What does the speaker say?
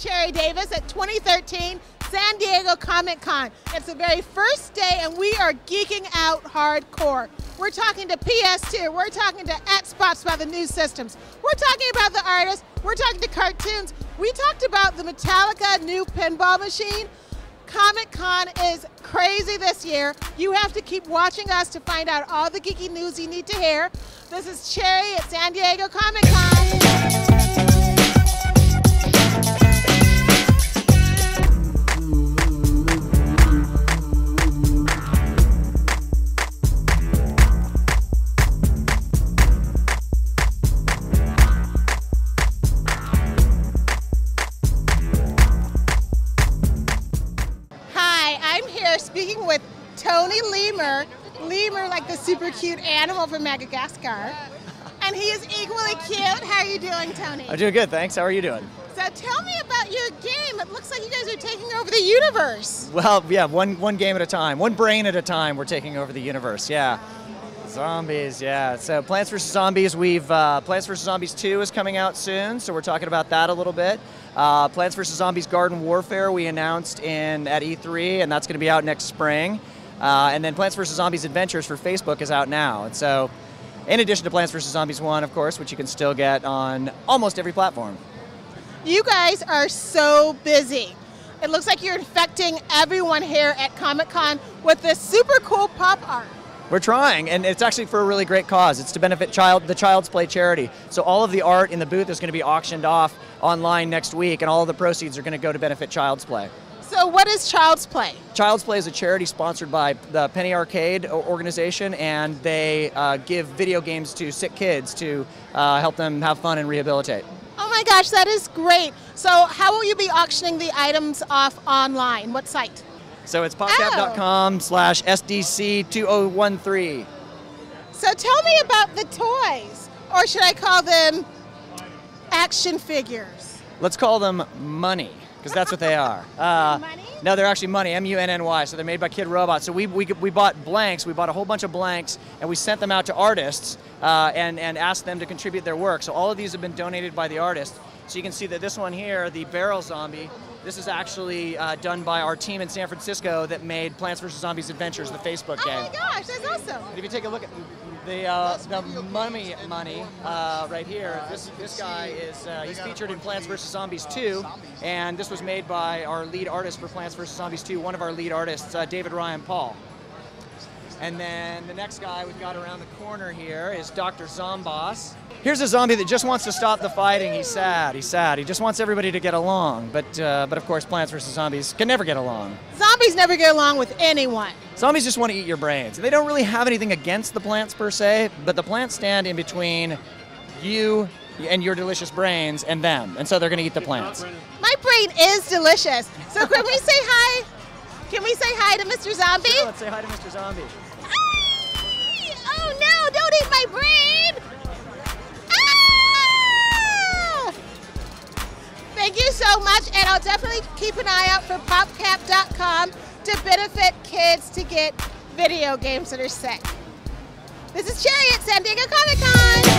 Cherry Davis at 2013 San Diego Comic Con. It's the very first day and we are geeking out hardcore. We're talking to PS2, we're talking to Xbox about the new systems, we're talking about the artists, we're talking to cartoons. We talked about the Metallica new pinball machine. Comic Con is crazy this year. You have to keep watching us to find out all the geeky news you need to hear. This is Cherry at San Diego Comic Con. Speaking with Tony Lemur. Lemur, like the super cute animal from Madagascar. And he is equally cute. How are you doing, Tony? I'm doing good, thanks. How are you doing? So tell me about your game. It looks like you guys are taking over the universe. Well, yeah, one one game at a time, one brain at a time. We're taking over the universe. Yeah, zombies. Yeah. So Plants vs Zombies. We've uh, Plants vs Zombies 2 is coming out soon, so we're talking about that a little bit. Uh, Plants vs Zombies Garden Warfare we announced in at E3, and that's going to be out next spring. Uh, and then Plants vs Zombies Adventures for Facebook is out now, and so. In addition to Plants vs. Zombies 1, of course, which you can still get on almost every platform. You guys are so busy. It looks like you're infecting everyone here at Comic Con with this super cool pop art. We're trying, and it's actually for a really great cause. It's to benefit child, the Child's Play charity. So all of the art in the booth is going to be auctioned off online next week, and all of the proceeds are going to go to benefit Child's Play. So, what is Child's Play? Child's Play is a charity sponsored by the Penny Arcade organization, and they uh, give video games to sick kids to uh, help them have fun and rehabilitate. Oh my gosh, that is great. So, how will you be auctioning the items off online? What site? So it's popcap.com slash SDC2013. So, tell me about the toys, or should I call them action figures? Let's call them money, because that's what they are. Uh, Money? No, they're actually money, M-U-N-N-Y. So they're made by Kidrobot. So we, we, we bought blanks. We bought a whole bunch of blanks, and we sent them out to artists uh, and, and asked them to contribute their work. So all of these have been donated by the artist. So you can see that this one here, the barrel zombie, this is actually uh, done by our team in San Francisco that made Plants vs. Zombies Adventures, the Facebook game. Oh my gosh, that's awesome. And if you take a look at the uh, the mummy money uh, right here, this this guy is uh, he's featured in Plants vs Zombies 2, and this was made by our lead artist for Plants vs Zombies 2, one of our lead artists, uh, David Ryan Paul. And then the next guy we've got around the corner here is Dr. Zomboss. Here's a zombie that just wants to stop the fighting. He's sad. He's sad. He just wants everybody to get along. But uh, but of course, Plants vs Zombies can never get along. Zombies never get along with anyone. Zombies just want to eat your brains. They don't really have anything against the plants per se, but the plants stand in between you and your delicious brains and them, and so they're going to eat the plants. My brain is delicious. So, can we say hi? Can we say hi to Mr. Zombie? Let's say hi to Mr. Zombie. My brain! Ah! Thank you so much, and I'll definitely keep an eye out for popcap.com to benefit kids to get video games that are sick. This is Cherry at San Diego Comic Con.